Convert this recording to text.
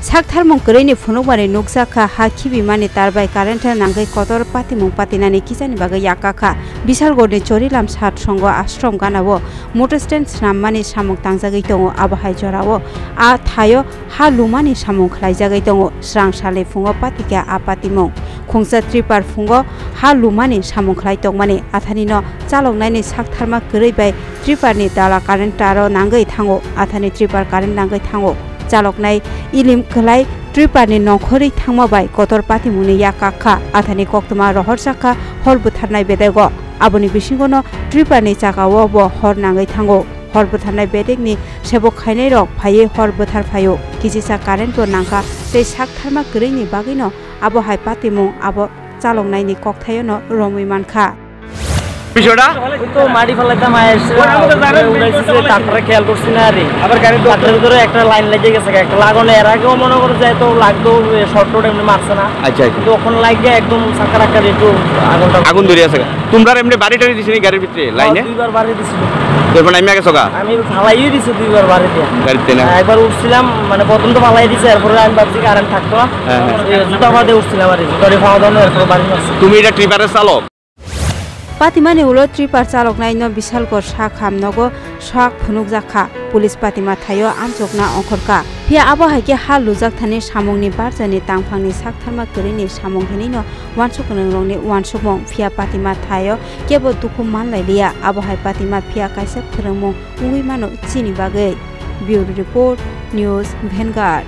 sakthar kwrwini phunukmani nukjaka ha khibimani tarbai current nangai kotor patimung patinani kisani bagai yakakha বিশালগড়নি Charilam সাত সঙ্গ আশ্রম গানাও motor stand স্নামমানি সামুক তাংজাগৈ দङ আবহাই জরাও আ থায় হা লুমানি সামুক খাইজাগৈ দङ স্রাং সালে ফুঙ পাতিকা আ পাতিমুং খুংসা ত্রিপার ফুঙ হা লুমানি সামুক খাই তংমানি আথানি ন চালকনাইনি সাকথারমা গরৈবাই ত্রিপারনি দালা কারেন্ট থাঙো আথানি ত্রিপার current chaloknai ilim khlai tripani nongkhorui thangmabai kotor patimuni yakakha athani koktuma rohor sakha hol butharnai bedego aboni bisingono tripani chakao bo hor nangai thango হর বুথারনায় বেডেকনি সেবক খাইনাই রক ফাইয়ে হর বুথার ফাইও কিজিসা কারেন্ট নাঙ্কা সেই সাক থার্মা গরৈনি বাগিনো আবহাই পাতিমু আব চালংনাইনি ককথায়নো রমই মানখা বিষয়টা? তো মাটি ফেলাইতাম এসে উড়াইছি তারপরে খেয়াল করছি না আরে আবার গাড়ির ভিতরে একটা লাইন লেগে গেছে একটা লাগানো। এর আগেও মনে করো যে তো লাগতো শর্ট রোড এমনি মারছে না। আচ্ছা আচ্ছা। কিন্তু ওখানে লাগে একদম সাকার আকার একটু আগুনটা আগুন ধরে আছে। তোমরা এমনি বাড়ি টাড়ি দিছি গাড়ির ভিতরে লাইনে? দুইবার বাড়ি দিছিল তারপর আমি আগে সকা আমি ফালাই দিছি দুইবার বাড়ি গাড়িতে না? একবার উঠছিলাম মানে প্রথম তো ফালাই দিছে এরপরে আমি ভাবছি কারেন্ট থাকতো না। হ্যাঁ, হ্যাঁ। এই জুতা ফাঁদে উঠছিলাম আর জুতারে ফাওয়া দাও এরপরে বাড়ি তুমি এটা ট্রিপারের চালক? পাতিমানি উলো ট্রিপার চালক নাইন বিশালগড় শাক হামনগো শাক ফুনুক জাখা। পুলিশ পাতিমা থাইও আমচকনা অঙ্করকা ফিয়া আবো হাইকে হাল লুজাক থানি সামংনি বারজানি তাংফাংনি সাকথারমা করিনি সামং হেনিন ওয়ানসুক নংরংনি ওয়ানসুকমং ফিয়া পাতিমা থাইও কেব দুখু মানলাইলিয়া আবো হাই পাতিমা ফিয়া কাইসা ফোরংমং উই মানো চিনি বাগৈ। Bureau report news vanguard